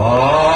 Oh.